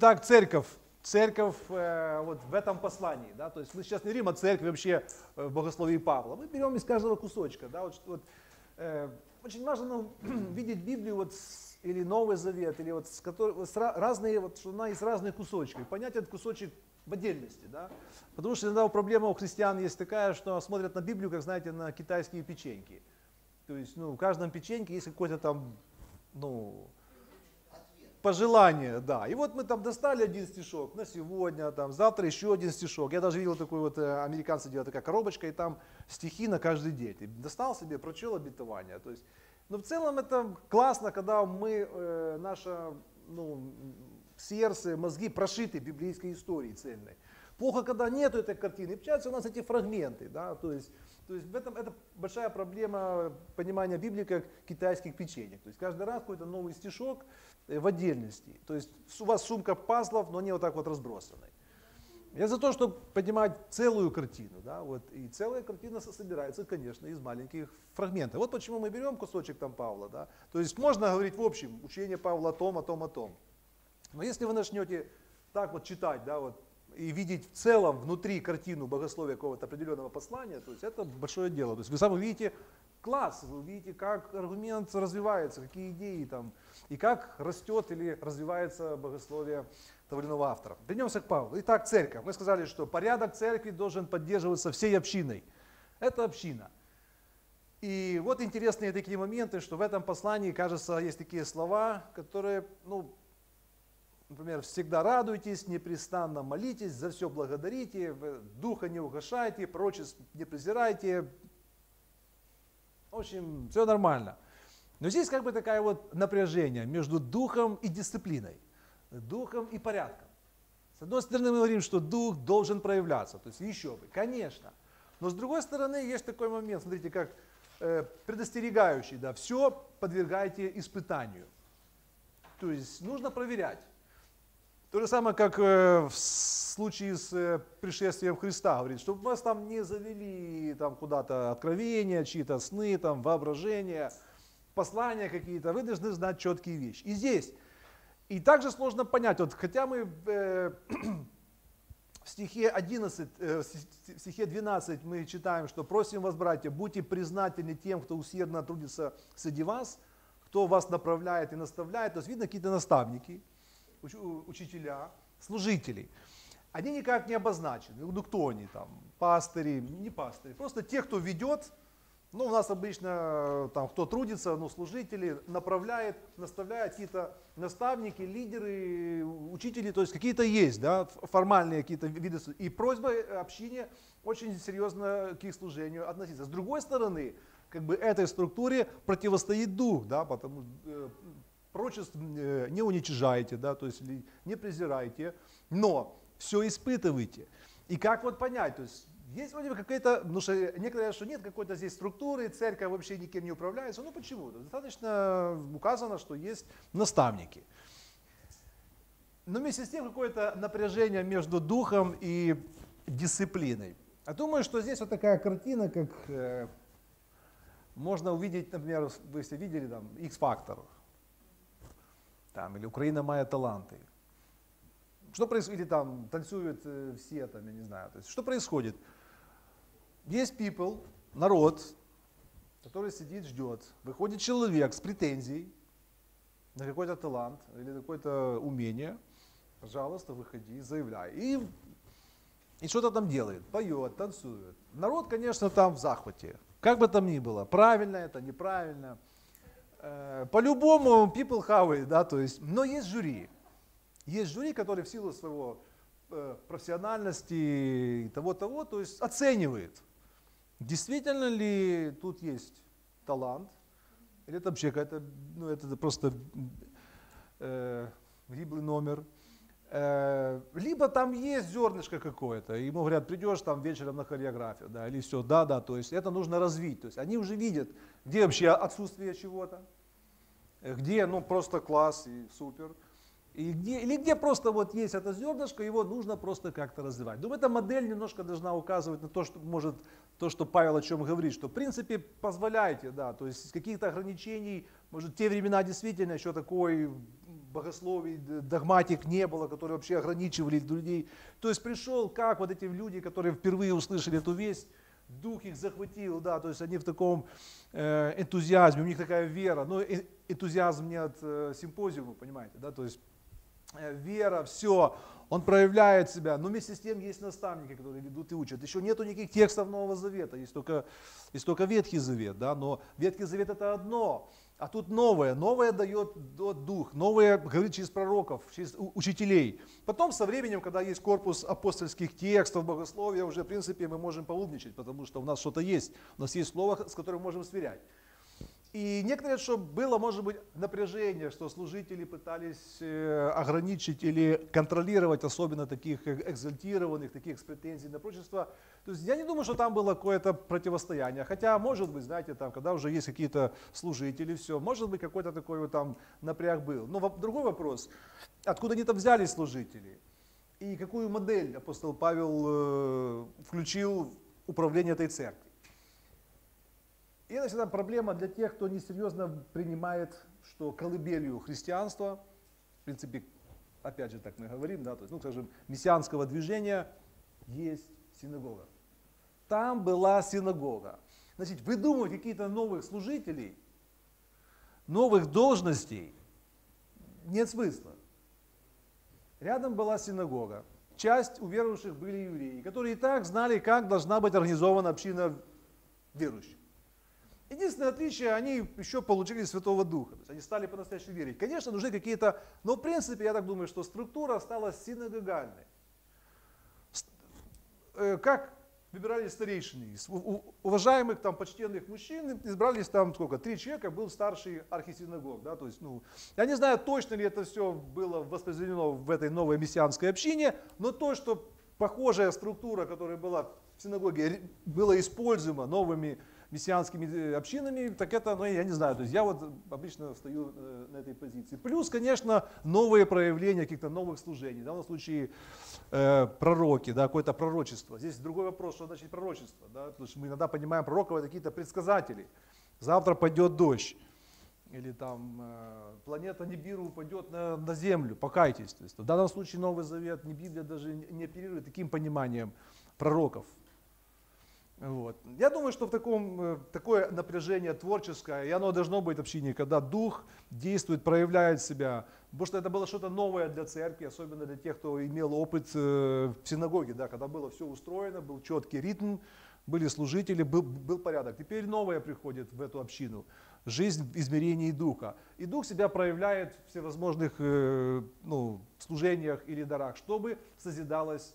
Итак, церковь. Церковь э, вот в этом послании. Да? То есть мы сейчас не говорим о церкви вообще э, в богословии Павла. Мы берем из каждого кусочка. Да? Вот, вот, э, очень важно ну, видеть Библию вот с, или Новый Завет, или вот с, который, с разные, вот, что она из разных кусочков. Понять этот кусочек в отдельности. Да? Потому что иногда проблема у христиан есть такая, что смотрят на Библию, как знаете, на китайские печеньки. То есть ну, в каждом печеньке есть какой-то там ну, пожелание, да. И вот мы там достали один стишок на сегодня, там, завтра еще один стишок. Я даже видел такой вот, э, американцы делают такая коробочка, и там стихи на каждый день. И достал себе, прочел обетование. То есть, но ну, в целом это классно, когда мы, э, наше ну, сердце, мозги прошиты библейской историей цельной. Плохо, когда нету этой картины, и получаются у нас эти фрагменты, да, то есть то есть в этом это большая проблема понимания Библии как китайских печенек. То есть каждый раз какой-то новый стишок в отдельности. То есть у вас сумка пазлов, но не вот так вот разбросанной. Я за то, чтобы поднимать целую картину. Да, вот, и целая картина собирается, конечно, из маленьких фрагментов. Вот почему мы берем кусочек там Павла. Да, то есть можно говорить в общем, учение Павла о том, о том, о том. Но если вы начнете так вот читать, да, вот и видеть в целом внутри картину богословия какого-то определенного послания, то есть это большое дело. То есть вы сами увидите класс, вы увидите, как аргумент развивается, какие идеи там, и как растет или развивается богословие того или иного автора. Вернемся к Павлу. Итак, церковь. Мы сказали, что порядок церкви должен поддерживаться всей общиной. Это община. И вот интересные такие моменты, что в этом послании, кажется, есть такие слова, которые, ну, Например, всегда радуйтесь, непрестанно молитесь, за все благодарите, духа не угошайте, прочеств не презирайте. В общем, все нормально. Но здесь как бы такая вот напряжение между духом и дисциплиной, духом и порядком. С одной стороны, мы говорим, что дух должен проявляться, то есть еще бы, конечно. Но с другой стороны, есть такой момент, смотрите, как э, предостерегающий, да, все подвергайте испытанию. То есть нужно проверять. То же самое, как э, в случае с э, пришествием Христа, говорит, чтобы вас там не завели там куда-то откровения, чьи-то сны, там воображения, послания какие-то, вы должны знать четкие вещи. И здесь, и также сложно понять, вот хотя мы э, в стихе 11, в стихе 12 мы читаем, что просим вас, братья, будьте признательны тем, кто усердно трудится среди вас, кто вас направляет и наставляет, то есть видно какие-то наставники – учителя, служителей, они никак не обозначены. Ну кто они там? Пастыри, не пастыри. Просто те, кто ведет, ну у нас обычно там кто трудится, ну служители, направляет, наставляет какие-то наставники, лидеры, учители, то есть какие-то есть, да, формальные какие-то виды. И просьба общине очень серьезно к их служению относиться. С другой стороны, как бы этой структуре противостоит дух, да, потому э, прочеств э, не уничижайте, да, то есть не презирайте, но все испытывайте. И как вот понять, то есть есть вроде бы какая-то, ну что некоторые говорят, что нет какой-то здесь структуры, церковь вообще никем не управляется, ну почему? Достаточно указано, что есть наставники. Но вместе с тем какое-то напряжение между духом и дисциплиной. Я думаю, что здесь вот такая картина, как э, можно увидеть, например, вы все видели там X-фактор, там, или Украина моя таланты. Что происходит, или там танцуют э, все, там, я не знаю. То есть, что происходит? Есть people, народ, который сидит, ждет. Выходит человек с претензией на какой-то талант или какое-то умение. Пожалуйста, выходи, заявляй. И, и что-то там делает, поет, танцует. Народ, конечно, там в захвате. Как бы там ни было, правильно это, неправильно. Э, по-любому people have it, да, то есть, но есть жюри. Есть жюри, которые в силу своего э, профессиональности и того-того, то есть оценивает, действительно ли тут есть талант, или это вообще какая-то, ну это просто э, гиблый номер. Э, либо там есть зернышко какое-то, ему говорят, придешь там вечером на хореографию, да, или все, да, да, то есть это нужно развить. То есть они уже видят, где вообще отсутствие чего-то, где, ну, просто класс и супер, и где, или где просто вот есть это зернышко, его нужно просто как-то развивать. Но эта модель немножко должна указывать на то, что может, то, что Павел о чем говорит, что в принципе позволяйте, да, то есть каких-то ограничений, может, те времена действительно еще такой богословий, догматик не было, которые вообще ограничивали людей. То есть пришел, как вот эти люди, которые впервые услышали эту весть, дух их захватил, да, то есть они в таком э, энтузиазме, у них такая вера, но э, энтузиазм не от э, симпозиума, понимаете, да, то есть вера, все, он проявляет себя, но вместе с тем есть наставники, которые ведут и учат. Еще нету никаких текстов Нового Завета, есть только, есть только Ветхий Завет, да, но Ветхий Завет это одно, а тут новое. Новое дает дух, новое говорит через пророков, через учителей. Потом со временем, когда есть корпус апостольских текстов, богословия, уже в принципе мы можем поумничать, потому что у нас что-то есть. У нас есть слово, с которым можем сверять. И некоторые, что было, может быть, напряжение, что служители пытались э, ограничить или контролировать особенно таких экзальтированных, таких с претензией на прочество. То есть я не думаю, что там было какое-то противостояние. Хотя, может быть, знаете, там, когда уже есть какие-то служители, все, может быть, какой-то такой вот там напряг был. Но другой вопрос, откуда они там взялись служители? И какую модель апостол Павел э, включил в управление этой церкви? И это всегда проблема для тех, кто несерьезно принимает, что колыбелью христианства, в принципе, опять же так мы говорим, да, то есть, ну, скажем, мессианского движения есть синагога. Там была синагога. Значит, выдумывать какие-то новых служителей, новых должностей нет смысла. Рядом была синагога. Часть уверовавших были евреи, которые и так знали, как должна быть организована община верующих. Единственное отличие, они еще получили Святого Духа. То есть они стали по-настоящему верить. Конечно, нужны какие-то, но в принципе, я так думаю, что структура осталась синагогальной. Э, как выбирались старейшины? Из уважаемых там почтенных мужчин избрались там сколько? Три человека, был старший архисинагог. Да? То есть, ну, я не знаю, точно ли это все было воспроизведено в этой новой мессианской общине, но то, что похожая структура, которая была в синагоге, была используема новыми мессианскими э, общинами, так это, ну, я не знаю, то есть я вот обычно стою э, на этой позиции. Плюс, конечно, новые проявления каких-то новых служений, в данном случае э, пророки, да, какое-то пророчество. Здесь другой вопрос, что значит пророчество, да, потому что мы иногда понимаем пророков это какие-то предсказатели. Завтра пойдет дождь, или там э, планета Нибиру упадет на, на землю, покайтесь. То есть, в данном случае Новый Завет, не даже не оперирует таким пониманием пророков. Вот. Я думаю, что в таком, э, такое напряжение творческое, и оно должно быть в общине, когда дух действует, проявляет себя. Потому что это было что-то новое для церкви, особенно для тех, кто имел опыт э, в синагоге, да, когда было все устроено, был четкий ритм, были служители, был, был порядок. Теперь новое приходит в эту общину. Жизнь в измерении духа. И дух себя проявляет в всевозможных э, ну, служениях или дарах, чтобы созидалась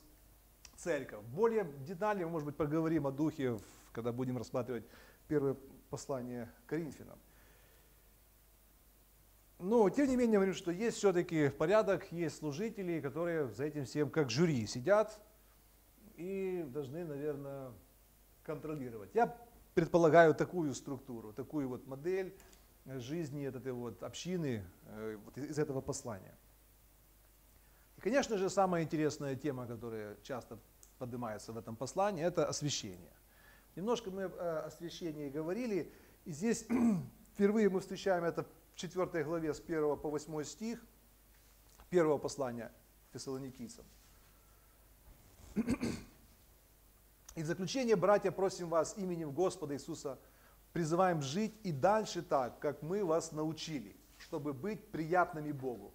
церковь. Более детально, может быть, поговорим о духе, когда будем рассматривать первое послание Коринфянам. Но, тем не менее, говорю, что есть все-таки порядок, есть служители, которые за этим всем как жюри сидят и должны, наверное, контролировать. Я предполагаю такую структуру, такую вот модель жизни этой вот общины э, вот из этого послания. И, конечно же, самая интересная тема, которая часто поднимается в этом послании, это освящение. Немножко мы о освящении говорили, и здесь впервые мы встречаем это в 4 главе с 1 по 8 стих первого послания фессалоникийцам. И в заключение, братья, просим вас именем Господа Иисуса, призываем жить и дальше так, как мы вас научили, чтобы быть приятными Богу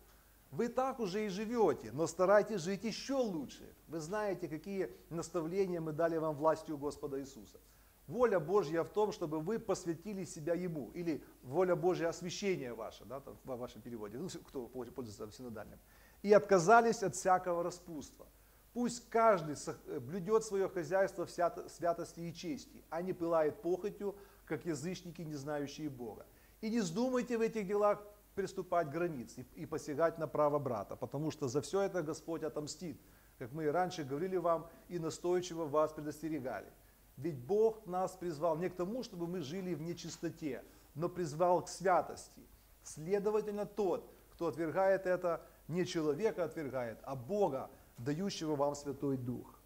вы так уже и живете, но старайтесь жить еще лучше. Вы знаете, какие наставления мы дали вам властью Господа Иисуса. Воля Божья в том, чтобы вы посвятили себя Ему. Или воля Божья освящение ваше, да, там, в вашем переводе, ну, кто пользуется синодальным. И отказались от всякого распутства. Пусть каждый блюдет свое хозяйство в святости и чести, а не пылает похотью, как язычники, не знающие Бога. И не вздумайте в этих делах приступать границ и, и посягать на право брата, потому что за все это Господь отомстит, как мы и раньше говорили вам и настойчиво вас предостерегали. Ведь Бог нас призвал не к тому, чтобы мы жили в нечистоте, но призвал к святости. Следовательно, тот, кто отвергает это, не человека отвергает, а Бога, дающего вам Святой Дух.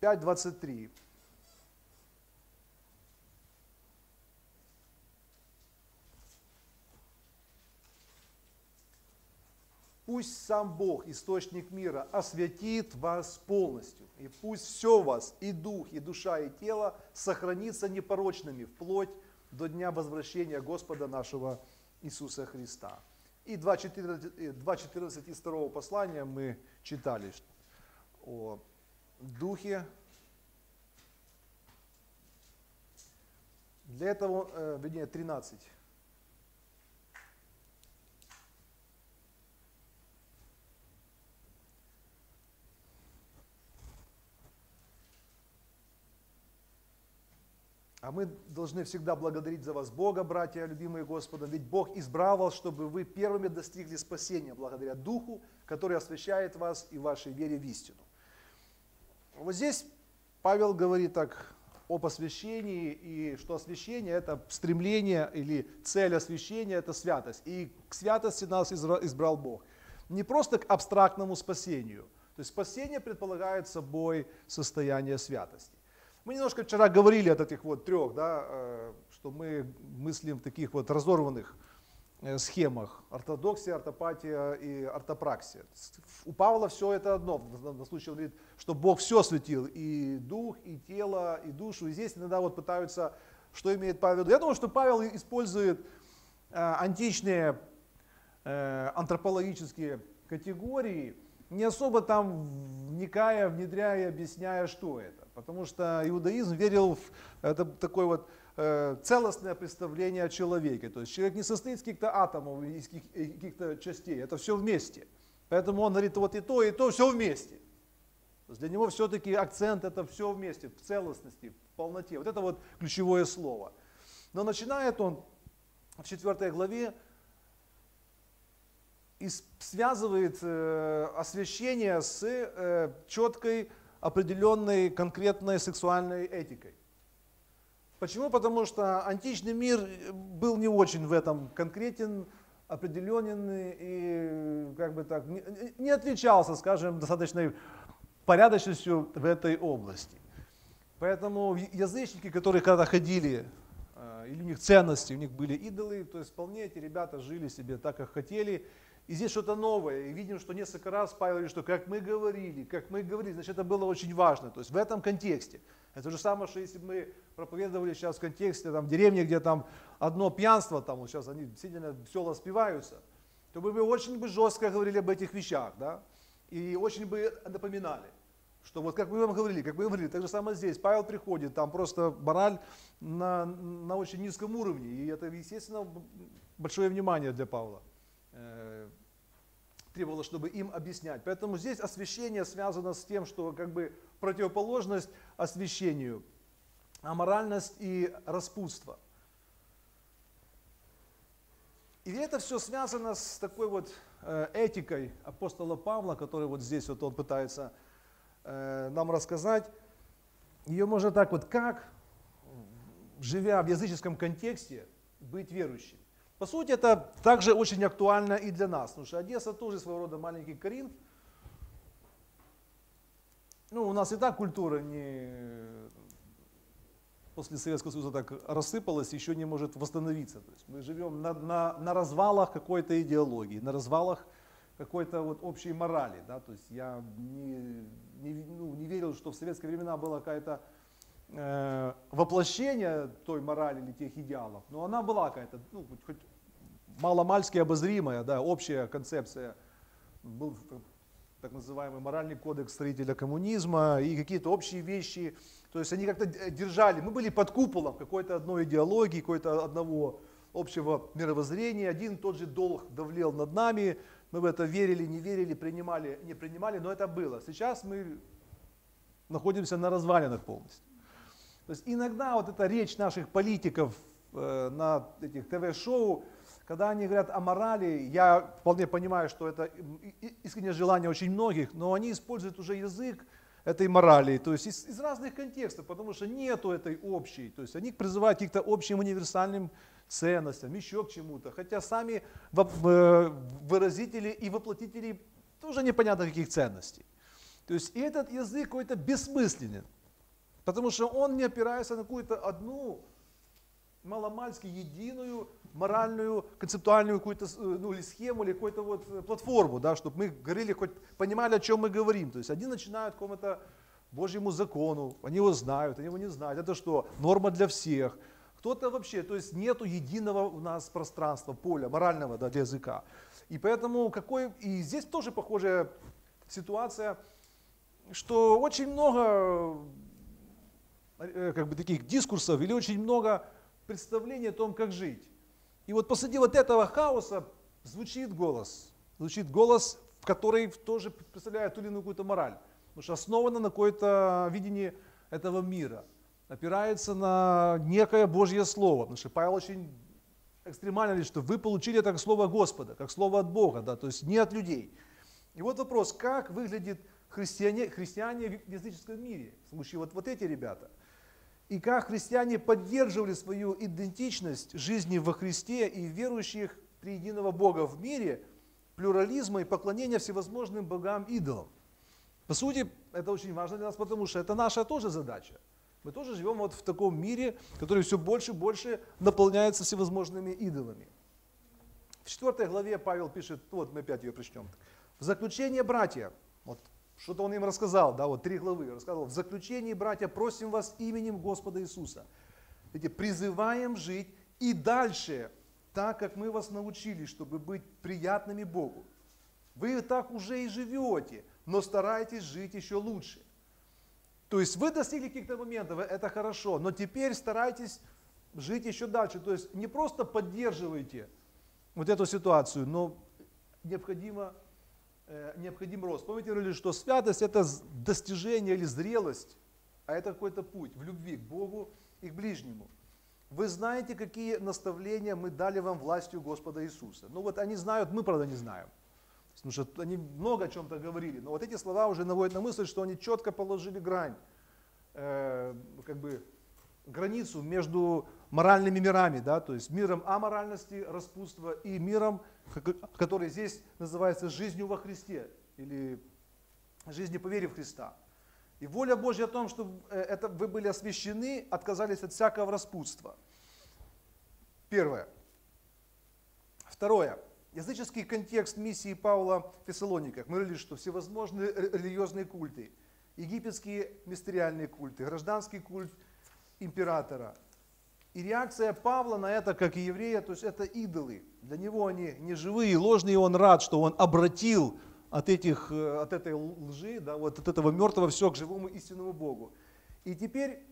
5.23. Пусть сам Бог, источник мира, осветит вас полностью. И пусть все вас, и дух, и душа, и тело, сохранится непорочными вплоть до дня возвращения Господа нашего Иисуса Христа. И 2.14 из второго послания мы читали о Духе. Для этого, э, вернее, 13. А мы должны всегда благодарить за вас Бога, братья, любимые Господом, ведь Бог избрал вас, чтобы вы первыми достигли спасения благодаря Духу, который освящает вас и вашей вере в истину. Вот здесь Павел говорит так о посвящении, и что освящение – это стремление или цель освящения – это святость. И к святости нас избрал Бог. Не просто к абстрактному спасению. То есть спасение предполагает собой состояние святости. Мы немножко вчера говорили от этих вот трех, да, э, что мы мыслим в таких вот разорванных э, схемах. Ортодоксия, ортопатия и ортопраксия. У Павла все это одно. На случай он говорит, что Бог все светил, и дух, и тело, и душу. И здесь иногда вот пытаются, что имеет Павел. Я думаю, что Павел использует э, античные антропологические категории, не особо там вникая, внедряя, объясняя, что это. Потому что иудаизм верил в это такое вот э, целостное представление о человеке. То есть человек не состоит из каких-то атомов, из каких-то частей, это все вместе. Поэтому он говорит, вот и то, и то, все вместе. Для него все-таки акцент это все вместе, в целостности, в полноте. Вот это вот ключевое слово. Но начинает он в 4 главе и связывает э, освящение с э, четкой определенной конкретной сексуальной этикой. Почему? Потому что античный мир был не очень в этом конкретен, определенен и как бы так не отличался, скажем, достаточной порядочностью в этой области. Поэтому язычники, которые когда ходили, э, или у них ценности, у них были идолы, то есть вполне эти ребята жили себе так, как хотели, и здесь что-то новое. И видим, что несколько раз Павел говорит, что как мы говорили, как мы говорили, значит, это было очень важно. То есть в этом контексте. Это же самое, что если бы мы проповедовали сейчас в контексте там, деревни, где там одно пьянство, там вот сейчас они действительно села спиваются, то мы бы очень бы жестко говорили об этих вещах, да, и очень бы напоминали, что вот как мы вам говорили, как мы говорили, так же самое здесь. Павел приходит, там просто мораль на, на очень низком уровне, и это, естественно, большое внимание для Павла. Э, требовалось, чтобы им объяснять. Поэтому здесь освящение связано с тем, что как бы противоположность освящению, аморальность и распутство. И это все связано с такой вот э, этикой апостола Павла, который вот здесь вот он пытается э, нам рассказать. Ее можно так вот, как, живя в языческом контексте, быть верующим. По сути, это также очень актуально и для нас, потому что Одесса тоже своего рода маленький Коринф. Ну, у нас и так культура не после Советского Союза так рассыпалась, еще не может восстановиться. То есть мы живем на, на, на развалах какой-то идеологии, на развалах какой-то вот общей морали. Да? То есть я не, не, ну, не верил, что в советские времена была какая-то э, воплощение той морали или тех идеалов, но она была какая-то, ну, хоть маломальски обозримая, да, общая концепция. Был так называемый моральный кодекс строителя коммунизма и какие-то общие вещи. То есть они как-то держали, мы были под куполом какой-то одной идеологии, какой-то одного общего мировоззрения. Один тот же долг давлел над нами, мы в это верили, не верили, принимали, не принимали, но это было. Сейчас мы находимся на развалинах полностью. То есть иногда вот эта речь наших политиков э, на этих ТВ-шоу, когда они говорят о морали, я вполне понимаю, что это искреннее желание очень многих, но они используют уже язык этой морали, то есть из, из разных контекстов, потому что нету этой общей, то есть они призывают каким-то общим универсальным ценностям, еще к чему-то, хотя сами выразители и воплотители тоже непонятно каких ценностей. То есть и этот язык какой-то бессмысленен, потому что он не опирается на какую-то одну маломальски единую моральную, концептуальную какую-то ну, или схему, или какую-то вот платформу, да, чтобы мы говорили, хоть понимали, о чем мы говорим. То есть они начинают какому-то Божьему закону, они его знают, они его не знают. Это что? Норма для всех. Кто-то вообще, то есть нету единого у нас пространства, поля морального да, для языка. И поэтому какой, и здесь тоже похожая ситуация, что очень много э, как бы таких дискурсов или очень много представлений о том, как жить. И вот посреди вот этого хаоса звучит голос, звучит голос, который тоже представляет ту или иную какую-то мораль, потому что основано на какое-то видении этого мира, опирается на некое Божье Слово, потому что Павел очень экстремально говорит, что вы получили это как Слово Господа, как Слово от Бога, да, то есть не от людей. И вот вопрос, как выглядит христиане, христиане в языческом мире, в случае вот, вот эти ребята. И как христиане поддерживали свою идентичность жизни во Христе и верующих триединого Бога в мире, плюрализма и поклонения всевозможным богам-идолам. По сути, это очень важно для нас, потому что это наша тоже задача. Мы тоже живем вот в таком мире, который все больше и больше наполняется всевозможными идолами. В 4 главе Павел пишет, вот мы опять ее прочтем. В заключение, братья, вот что-то он им рассказал, да, вот три главы рассказал. В заключении, братья, просим вас именем Господа Иисуса. Эти призываем жить и дальше, так как мы вас научили, чтобы быть приятными Богу. Вы так уже и живете, но старайтесь жить еще лучше. То есть вы достигли каких-то моментов, это хорошо, но теперь старайтесь жить еще дальше. То есть не просто поддерживайте вот эту ситуацию, но необходимо необходим рост. Помните, говорили, что святость это достижение или зрелость, а это какой-то путь в любви к Богу и к ближнему. Вы знаете, какие наставления мы дали вам властью Господа Иисуса. Ну вот они знают, мы, правда, не знаем. Потому что они много о чем-то говорили. Но вот эти слова уже наводят на мысль, что они четко положили грань, э, как бы границу между моральными мирами, да, то есть миром аморальности, распутства и миром, который здесь называется жизнью во Христе или жизнью по вере в Христа. И воля Божья о том, что э, это вы были освящены, отказались от всякого распутства. Первое. Второе. Языческий контекст миссии Павла в Фессалониках. Мы говорили, что всевозможные религиозные культы, египетские мистериальные культы, гражданский культ императора, и реакция Павла на это, как и еврея, то есть это идолы. Для него они не живые, ложные, и он рад, что он обратил от, этих, э, от этой лжи, да, вот от этого мертвого все к живому истинному Богу. И теперь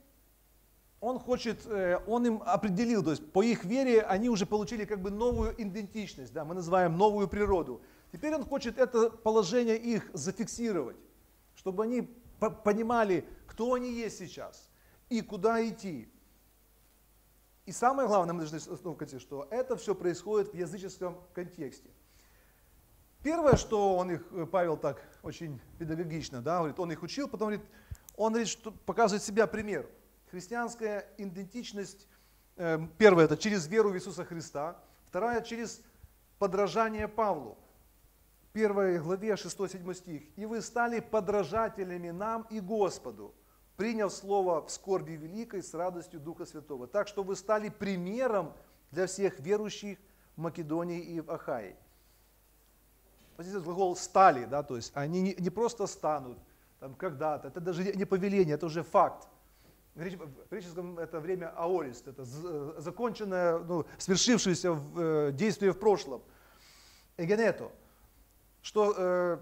он хочет, э, он им определил, то есть по их вере они уже получили как бы новую идентичность, да, мы называем новую природу. Теперь он хочет это положение их зафиксировать, чтобы они понимали, кто они есть сейчас и куда идти. И самое главное, мы должны остановиться, что это все происходит в языческом контексте. Первое, что он их, э, Павел так очень педагогично, да, говорит, он их учил, потом говорит, он говорит, что показывает себя пример. Христианская идентичность, э, первое, это через веру в Иисуса Христа, вторая, через подражание Павлу. Первой главе 6-7 стих. «И вы стали подражателями нам и Господу, приняв слово в скорби великой с радостью Духа Святого. Так что вы стали примером для всех верующих в Македонии и в Ахае. Здесь глагол «стали», да, то есть они не, не просто станут там, когда-то, это даже не повеление, это уже факт. В греческом это время аорист, это законченное, ну, свершившееся э, действие в прошлом. Эгенето. Что, э,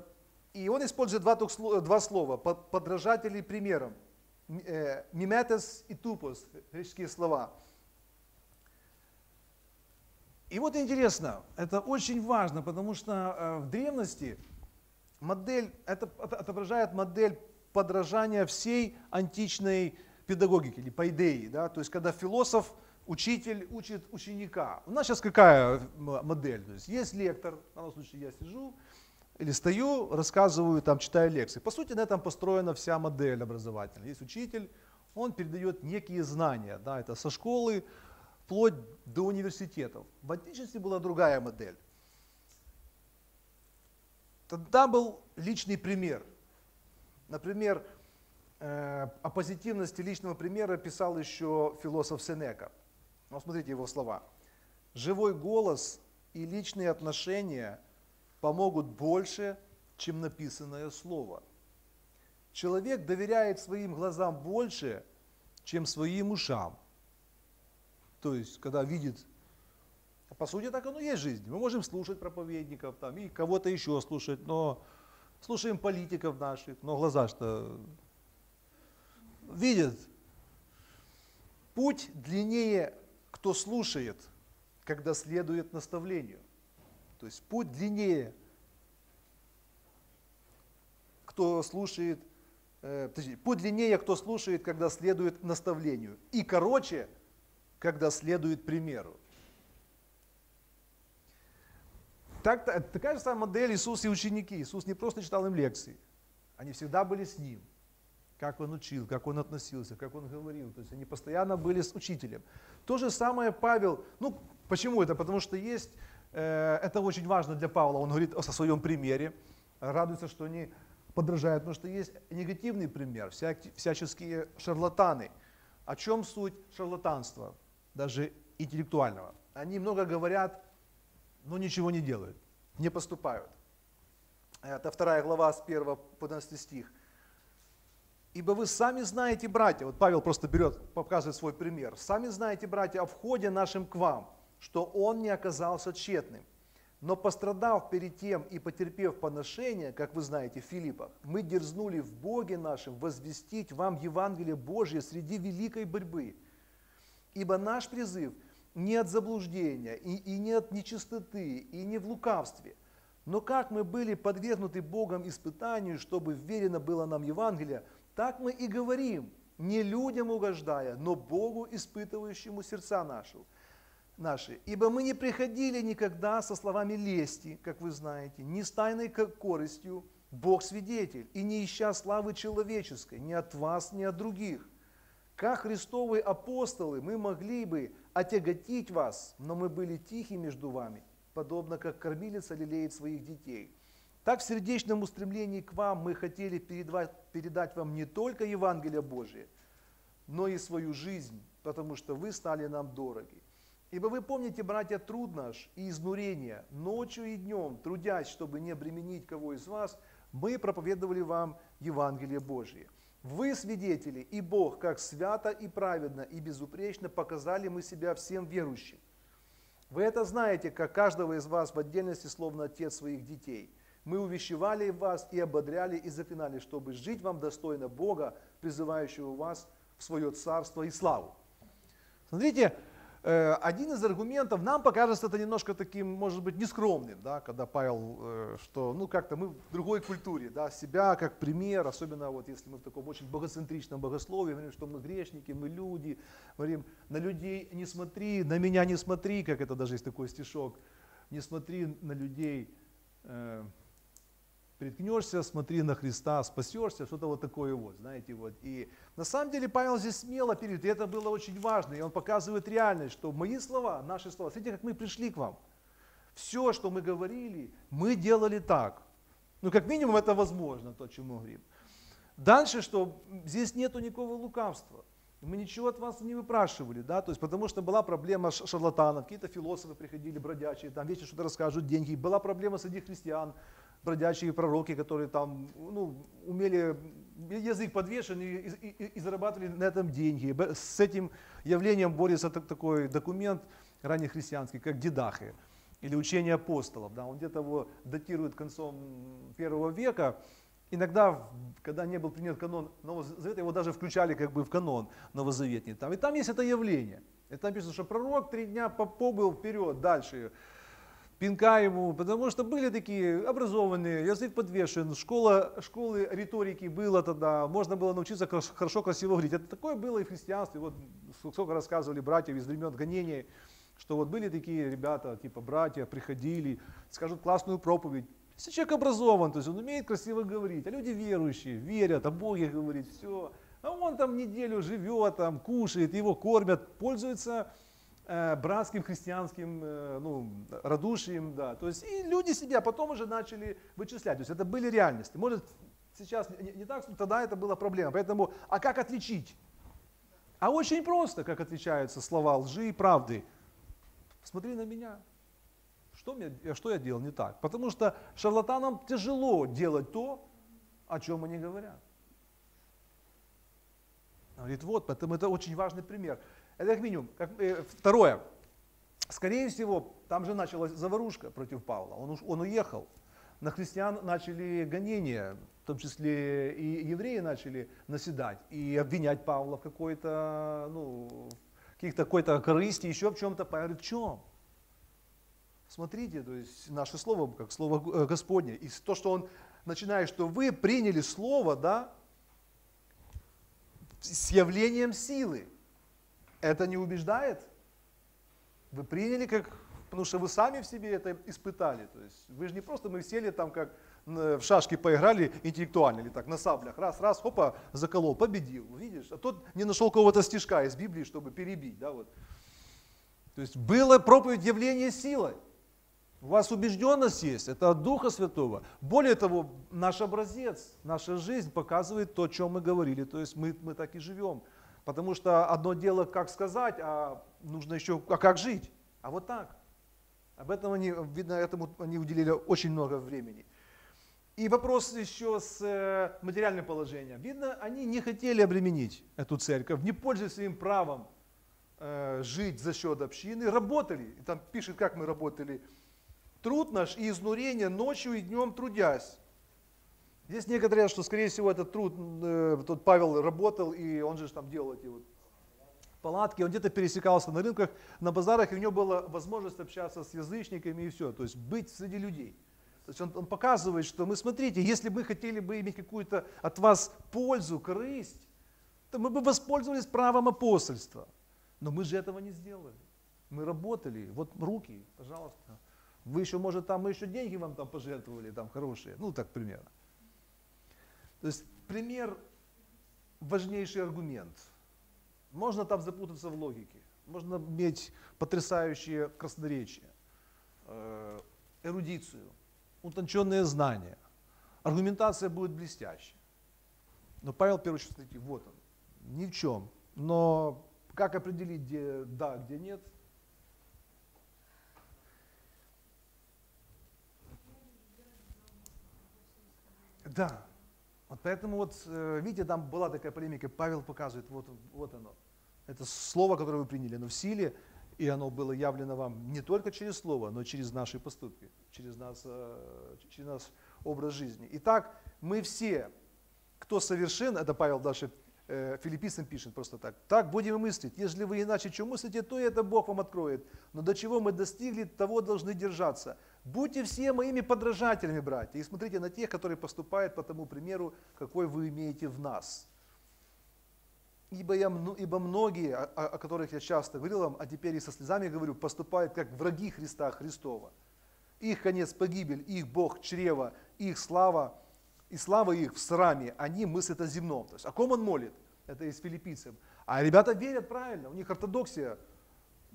и он использует два, два слова, подражатели примером. Э, миметес и тупос, греческие слова. И вот интересно, это очень важно, потому что э, в древности модель, это отображает модель подражания всей античной педагогики или пайдеи, да, то есть когда философ, учитель учит ученика. У нас сейчас какая модель? То есть есть лектор, в данном случае я сижу, или стою, рассказываю, там, читаю лекции. По сути, на этом построена вся модель образовательная. Есть учитель, он передает некие знания, да, это со школы вплоть до университетов. В античности была другая модель. Тогда был личный пример. Например, э, о позитивности личного примера писал еще философ Сенека. Вот смотрите его слова. Живой голос и личные отношения помогут больше, чем написанное слово. Человек доверяет своим глазам больше, чем своим ушам. То есть, когда видит, по сути, так оно и есть жизнь. Мы можем слушать проповедников там, и кого-то еще слушать, но слушаем политиков наших, но глаза что видят. Путь длиннее, кто слушает, когда следует наставлению. То есть путь длиннее, кто слушает, э, подожди, путь длиннее, кто слушает, когда следует наставлению, и короче, когда следует примеру. Так, такая же самая модель Иисус и ученики. Иисус не просто читал им лекции, они всегда были с Ним. Как Он учил, как Он относился, как Он говорил. То есть они постоянно были с учителем. То же самое Павел, ну почему это? Потому что есть, это очень важно для Павла, он говорит о своем примере, радуется, что они подражают, потому что есть негативный пример, всяческие шарлатаны. О чем суть шарлатанства, даже интеллектуального? Они много говорят, но ничего не делают, не поступают. Это вторая глава с 1 по 12 стих. Ибо вы сами знаете, братья, вот Павел просто берет, показывает свой пример, сами знаете, братья, о входе нашим к вам, что он не оказался тщетным. Но пострадав перед тем и потерпев поношение, как вы знаете, в Филиппах, мы дерзнули в Боге нашем возвестить вам Евангелие Божье среди великой борьбы. Ибо наш призыв – не от заблуждения, и, и не от нечистоты, и не в лукавстве. Но как мы были подвергнуты Богом испытанию, чтобы верено было нам Евангелие, так мы и говорим, не людям угождая, но Богу, испытывающему сердца наши. Наши. Ибо мы не приходили никогда со словами лести, как вы знаете, ни с тайной корыстью, Бог свидетель, и не ища славы человеческой, ни от вас, ни от других. Как Христовые апостолы мы могли бы отяготить вас, но мы были тихи между вами, подобно как кормилица лелеет своих детей. Так в сердечном устремлении к вам мы хотели передать вам не только Евангелие Божие, но и свою жизнь, потому что вы стали нам дороги. Ибо вы помните, братья, труд наш и изнурение, ночью и днем, трудясь, чтобы не обременить кого из вас, мы проповедовали вам Евангелие Божие – вы свидетели, и Бог, как свято и праведно и безупречно показали мы себя всем верующим. Вы это знаете, как каждого из вас в отдельности, словно отец своих детей. Мы увещевали вас и ободряли и запинали, чтобы жить вам достойно Бога, призывающего вас в свое царство и славу. Смотрите, один из аргументов, нам покажется это немножко таким, может быть, нескромным, да, когда Павел, э, что ну как-то мы в другой культуре, да, себя как пример, особенно вот если мы в таком очень богоцентричном богословии, говорим, что мы грешники, мы люди, говорим, на людей не смотри, на меня не смотри, как это даже есть такой стишок, не смотри на людей, э, приткнешься, смотри на Христа, спасешься, что-то вот такое вот, знаете, вот. И на самом деле Павел здесь смело перед, и это было очень важно, и он показывает реальность, что мои слова, наши слова, смотрите, как мы пришли к вам. Все, что мы говорили, мы делали так. Ну, как минимум, это возможно, то, о чем мы говорим. Дальше, что здесь нету никакого лукавства. Мы ничего от вас не выпрашивали, да, то есть потому что была проблема шарлатанов, какие-то философы приходили бродячие, там вечно что-то расскажут, деньги. Была проблема среди христиан, бродячие пророки, которые там ну, умели язык подвешен и, и, и зарабатывали на этом деньги. С этим явлением борется такой документ раннехристианский, как Дидахи или учение апостолов. Да, он где-то его датирует концом первого века. Иногда, когда не был принят канон Нового Завета, его даже включали как бы в канон Новозаветный. Там. И там есть это явление. И там написано, что пророк три дня побыл вперед, дальше пинка ему, потому что были такие образованные, язык подвешен, школа, школы риторики было тогда, можно было научиться хорошо, красиво говорить. Это такое было и в христианстве. Вот сколько рассказывали братьев из времен гонения, что вот были такие ребята, типа братья, приходили, скажут классную проповедь. Если человек образован, то есть он умеет красиво говорить, а люди верующие, верят, о Боге говорит, все. А он там неделю живет, там, кушает, его кормят, пользуется братским христианским э, ну, радушием, да. То есть и люди себя потом уже начали вычислять. То есть это были реальности. Может сейчас не так, но тогда это была проблема. Поэтому, а как отличить? А очень просто, как отличаются слова лжи и правды. Смотри на меня. Что, мне, что я делал не так? Потому что шарлатанам тяжело делать то, о чем они говорят. Он говорит, вот, поэтому это очень важный пример. Это как минимум. Как, э, второе. Скорее всего, там же началась заварушка против Павла. Он, он уехал. На христиан начали гонения, в том числе и евреи начали наседать и обвинять Павла в какой-то, ну, каких-то какой-то корысти, еще в чем-то. Павел в чем? Смотрите, то есть наше слово, как слово э, Господне. И то, что он начинает, что вы приняли слово, да, с явлением силы. Это не убеждает? Вы приняли как, потому что вы сами в себе это испытали. То есть вы же не просто мы сели там как в шашки поиграли интеллектуально или так на саблях, раз, раз, хопа, заколол, победил, видишь? А тот не нашел кого-то стишка из Библии, чтобы перебить, да, вот. То есть было проповедь явления силой. У вас убежденность есть, это от Духа Святого. Более того, наш образец, наша жизнь показывает то, о чем мы говорили. То есть мы, мы так и живем. Потому что одно дело, как сказать, а нужно еще, а как жить. А вот так. Об этом они, видно, этому они уделили очень много времени. И вопрос еще с э, материальным положением. Видно, они не хотели обременить эту церковь, не пользуясь своим правом э, жить за счет общины, работали. И там пишет, как мы работали труд наш и изнурение ночью и днем трудясь. Здесь некоторые, что скорее всего этот труд, э, тот Павел работал, и он же там делал эти вот палатки, он где-то пересекался на рынках, на базарах, и у него была возможность общаться с язычниками и все, то есть быть среди людей. То есть он, он показывает, что мы, смотрите, если мы хотели бы иметь какую-то от вас пользу, корысть, то мы бы воспользовались правом апостольства. Но мы же этого не сделали. Мы работали, вот руки, пожалуйста. Вы еще, может, там, мы еще деньги вам там пожертвовали, там хорошие. Ну, так примерно. То есть пример, важнейший аргумент. Можно там запутаться в логике. Можно иметь потрясающее красноречие, э, эрудицию, утонченные знания. Аргументация будет блестящая. Но Павел, очередь, смотрите, вот он, ни в чем. Но как определить, где да, где нет – Да. Вот поэтому вот, э, видите, там была такая полемика, Павел показывает, вот, вот оно. Это слово, которое вы приняли, оно в силе, и оно было явлено вам не только через слово, но через наши поступки, через, нас, э, через наш образ жизни. Итак, мы все, кто совершен, это Павел дальше филиппийцам пишет просто так, так будем и мыслить, если вы иначе чем мыслите, то это Бог вам откроет. Но до чего мы достигли, того должны держаться. Будьте все моими подражателями, братья, и смотрите на тех, которые поступают по тому примеру, какой вы имеете в нас. Ибо, я, ибо многие, о, о которых я часто говорил вам, а теперь и со слезами говорю, поступают как враги Христа Христова. Их конец погибель, их Бог чрева, их слава, и слава их в сраме, они мыслят о земном. То есть о ком он молит? Это из филиппийцев. А ребята верят правильно, у них ортодоксия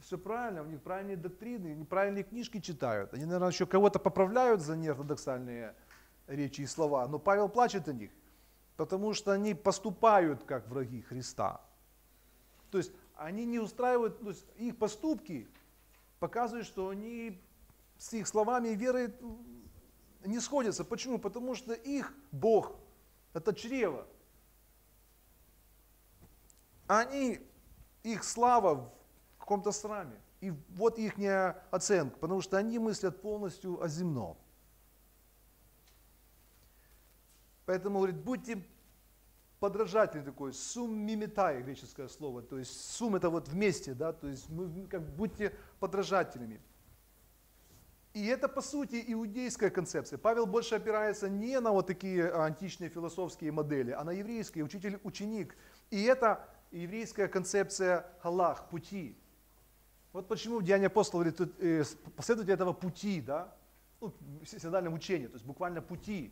все правильно, у них правильные доктрины, неправильные книжки читают. Они, наверное, еще кого-то поправляют за неортодоксальные речи и слова, но Павел плачет о них, потому что они поступают как враги Христа. То есть они не устраивают, то есть их поступки показывают, что они с их словами и верой не сходятся. Почему? Потому что их Бог – это чрево. Они, их слава каком-то сраме. И вот их оценка, потому что они мыслят полностью о земном. Поэтому, говорит, будьте подражатели такой, сум мимитай, греческое слово, то есть сум это вот вместе, да, то есть мы как будьте подражателями. И это, по сути, иудейская концепция. Павел больше опирается не на вот такие античные философские модели, а на еврейский учитель-ученик. И это еврейская концепция халах, пути. Вот почему в Деянии апостола говорит, э, этого пути, да, ну, в синодальном учении, то есть буквально пути.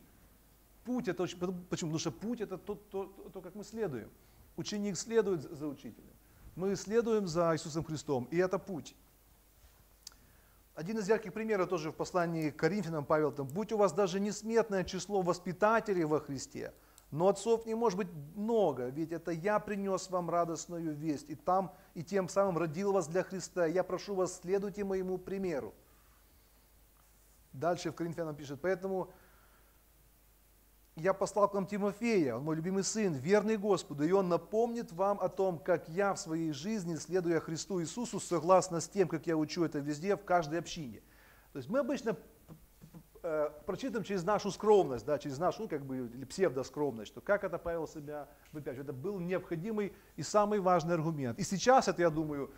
Путь это очень, почему? Потому что путь это то, то, то, то, как мы следуем. Ученик следует за учителем. Мы следуем за Иисусом Христом, и это путь. Один из ярких примеров тоже в послании к Коринфянам Павел там, будь у вас даже несметное число воспитателей во Христе, Но отцов не может быть много, ведь это я принес вам радостную весть, и там, и тем самым родил вас для Христа. Я прошу вас, следуйте моему примеру. Дальше в Коринфянам пишет, поэтому я послал к вам Тимофея, он мой любимый сын, верный Господу, и он напомнит вам о том, как я в своей жизни, следуя Христу Иисусу, согласно с тем, как я учу это везде, в каждой общине. То есть мы обычно э, прочитываем через нашу скромность, да, через нашу, как бы, псевдоскромность, что как это Павел себя выпячивает. Это был необходимый и самый важный аргумент. И сейчас это, я думаю,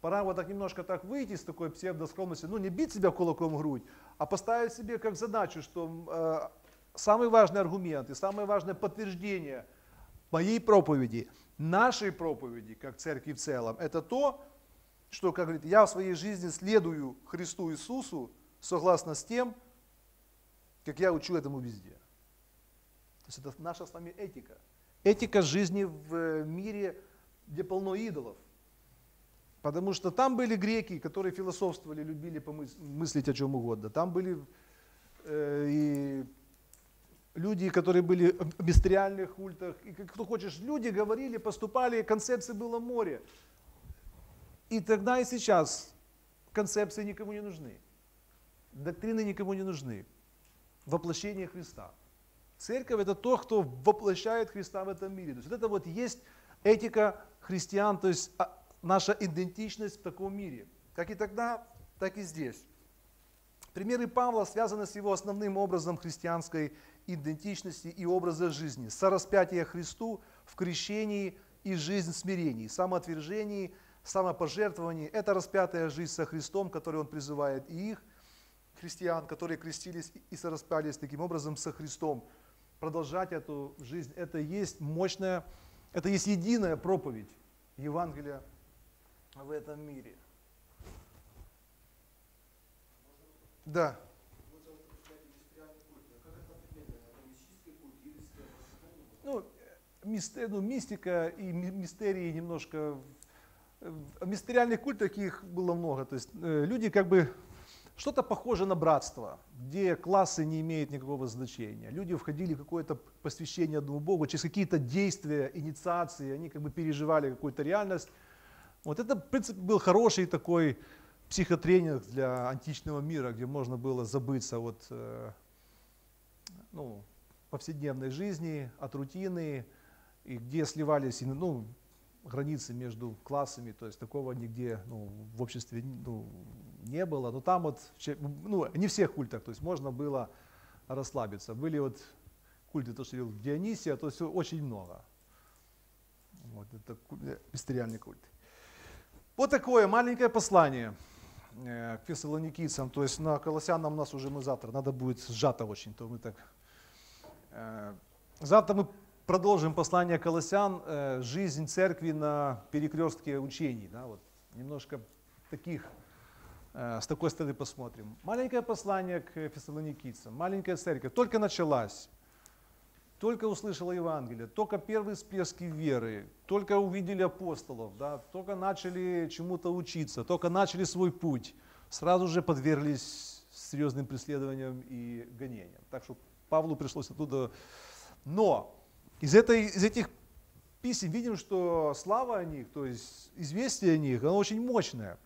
пора вот так немножко так выйти из такой псевдоскромности, ну, не бить себя кулаком в грудь, а поставить себе как задачу, что э, самый важный аргумент и самое важное подтверждение моей проповеди, нашей проповеди, как церкви в целом, это то, что, как говорит, я в своей жизни следую Христу Иисусу согласно с тем, как я учу этому везде. То есть это наша с вами этика. Этика жизни в мире, где полно идолов. Потому что там были греки, которые философствовали, любили помыслить о чем угодно. Там были э, и люди, которые были в мистериальных культах, и кто хочешь, люди говорили, поступали, концепции было море. И тогда и сейчас концепции никому не нужны. Доктрины никому не нужны. Воплощение Христа. Церковь это то, кто воплощает Христа в этом мире. То есть это вот есть этика христиан, то есть а, наша идентичность в таком мире. Как и тогда, так и здесь. Примеры Павла связаны с его основным образом христианской идентичности и образа жизни, сораспятие Христу в крещении и жизнь в смирении, самоотвержении, самопожертвовании. Это распятая жизнь со Христом, которую Он призывает и их, христиан, которые крестились и сораспялись таким образом со Христом. Продолжать эту жизнь, это есть мощная, это есть единая проповедь Евангелия в этом мире. Да. Ну, мистер, ну, мистика и мистерии немножко... Мистериальных культах их было много. То есть э, люди как бы что-то похоже на братство, где классы не имеют никакого значения. Люди входили в какое-то посвящение одному Богу, через какие-то действия, инициации, они как бы переживали какую-то реальность. Вот это, в принципе, был хороший такой психотренинг для античного мира, где можно было забыться от э, ну, повседневной жизни, от рутины, и где сливались ну, границы между классами, то есть такого нигде ну, в обществе ну, не было. Но там вот, ну, не всех культах, то есть можно было расслабиться. Были вот культы, то, что Дионисия, то есть очень много. Вот это мистериальный культ. Вот такое маленькое послание э, к фессалоникийцам, то есть на Колоссянам у нас уже мы завтра, надо будет сжато очень, то мы так Э, завтра мы продолжим послание Колоссян, э, жизнь церкви на перекрестке учений. Да, вот немножко таких, э, с такой стороны посмотрим. Маленькое послание к фессалоникийцам, маленькая церковь, только началась, только услышала Евангелие, только первые всплески веры, только увидели апостолов, да, только начали чему-то учиться, только начали свой путь, сразу же подверглись серьезным преследованиям и гонениям. Так что Павлу пришлось оттуда. Но из, этой, из этих писем видим, что слава о них, то есть известие о них, оно очень мощное.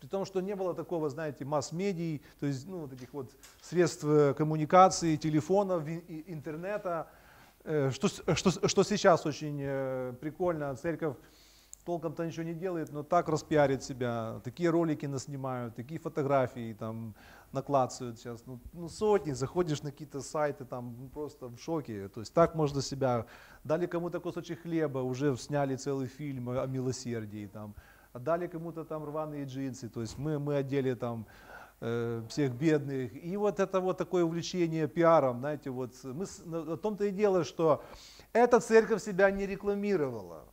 При том, что не было такого, знаете, масс-медий, то есть ну, вот этих вот средств э, коммуникации, телефонов, интернета, э, что, что, что сейчас очень э, прикольно, церковь толком-то ничего не делает, но так распиарит себя, такие ролики наснимают, такие фотографии там наклацают сейчас, ну, ну сотни, заходишь на какие-то сайты, там ну, просто в шоке, то есть так можно себя, дали кому-то кусочек хлеба, уже сняли целый фильм о милосердии, там, отдали кому-то там рваные джинсы, то есть мы, мы одели там э, всех бедных, и вот это вот такое увлечение пиаром, знаете, вот мы, о том-то и дело, что эта церковь себя не рекламировала,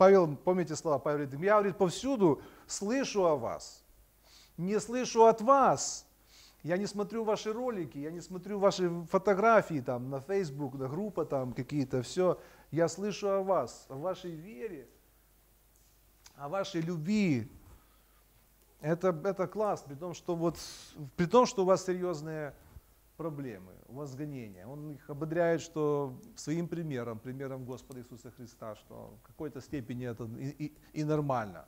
Павел, помните слова, Павел говорит, я говорит, повсюду слышу о вас, не слышу от вас. Я не смотрю ваши ролики, я не смотрю ваши фотографии там на Facebook, на группа там какие-то, все. Я слышу о вас, о вашей вере, о вашей любви. Это, это класс, при том, что вот, при том, что у вас серьезные проблемы, у вас гонения. Он их ободряет, что своим примером, примером Господа Иисуса Христа, что в какой-то степени это и, и, и нормально.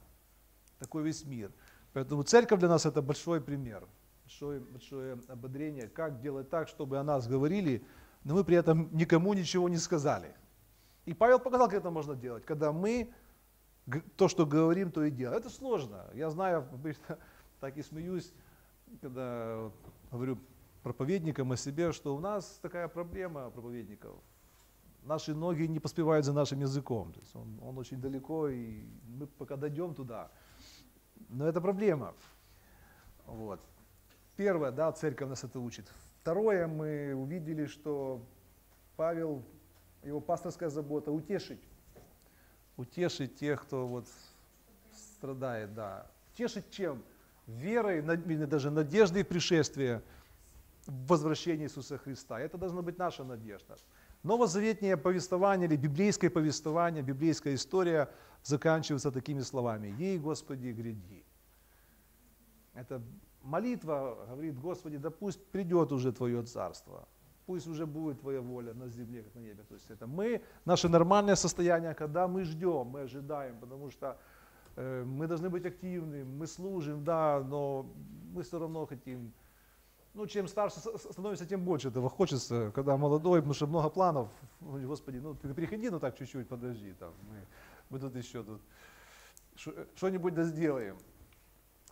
Такой весь мир. Поэтому церковь для нас это большой пример, большое, большое ободрение, как делать так, чтобы о нас говорили, но мы при этом никому ничего не сказали. И Павел показал, как это можно делать, когда мы то, что говорим, то и делаем. Это сложно. Я знаю, обычно так и смеюсь, когда говорю проповедникам о себе, что у нас такая проблема проповедников. Наши ноги не поспевают за нашим языком. То есть он, он очень далеко, и мы пока дойдем туда. Но это проблема. Вот. Первое, да, церковь нас это учит. Второе, мы увидели, что Павел, его пасторская забота утешить. Утешить тех, кто вот страдает, да. Утешить чем? Верой, даже надеждой пришествия в возвращение Иисуса Христа. Это должна быть наша надежда. Новозаветнее повествование или библейское повествование, библейская история заканчивается такими словами. «Ей, Господи, гряди». Это молитва говорит, Господи, да пусть придет уже Твое Царство, пусть уже будет Твоя воля на земле, как на небе. То есть это мы, наше нормальное состояние, когда мы ждем, мы ожидаем, потому что э, мы должны быть активны, мы служим, да, но мы все равно хотим ну, чем старше становится, тем больше этого хочется, когда молодой, потому что много планов. Господи, ну ты приходи, ну так чуть-чуть, подожди, там, мы, мы тут еще тут что-нибудь да сделаем.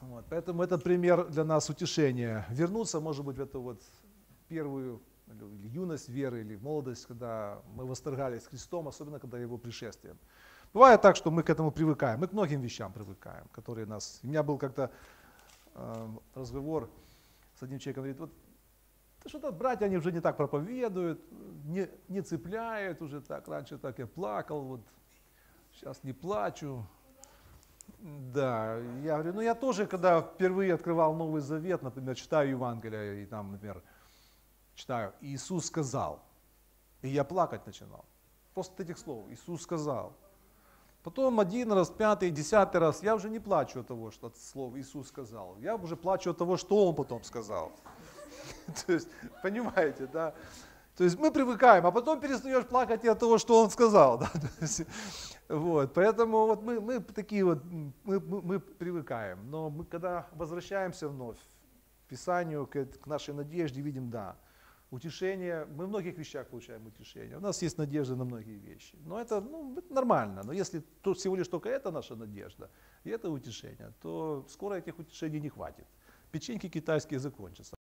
Вот, поэтому это пример для нас утешения. Вернуться, может быть, в эту вот первую или юность веры, или молодость, когда мы восторгались Христом, особенно когда Его пришествием. Бывает так, что мы к этому привыкаем, мы к многим вещам привыкаем, которые нас... У меня был как-то э, разговор, с одним человеком, говорит, вот что-то братья, они уже не так проповедуют, не, не цепляют уже так, раньше так я плакал, вот сейчас не плачу. Да, я говорю, ну я тоже, когда впервые открывал Новый Завет, например, читаю Евангелие, и там, например, читаю, Иисус сказал, и я плакать начинал. Просто этих слов, Иисус сказал. Потом один раз, пятый, десятый раз, я уже не плачу от того, что от слов Иисус сказал. Я уже плачу от того, что Он потом сказал. То есть, понимаете, да? То есть мы привыкаем, а потом перестаешь плакать и от того, что Он сказал. Да? Вот, поэтому вот мы, мы такие вот, мы, мы, мы привыкаем. Но мы, когда возвращаемся вновь к Писанию, к, к нашей надежде, видим, да, утешение, мы в многих вещах получаем утешение. У нас есть надежда на многие вещи. Но это, ну, нормально. Но если то, всего лишь только это наша надежда, и это утешение, то скоро этих утешений не хватит. Печеньки китайские закончатся.